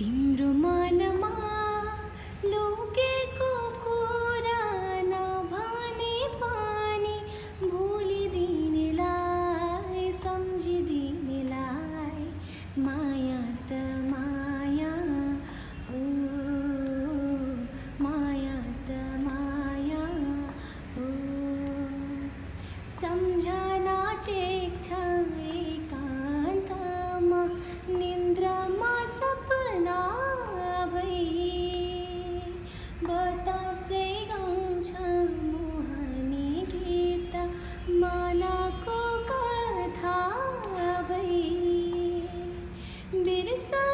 तिम्रो मनमा लुकेको कुरा नभने पनि भुलिदिनेलाई सम्झिदिनेलाई माया त माया हो माया त माया हो। सम्झना चेक्छ एकान्तमा निन्द्रामा सपना भई। बतासे गाउँछ मोहनी गीत मनको कथा भई। बिर्सन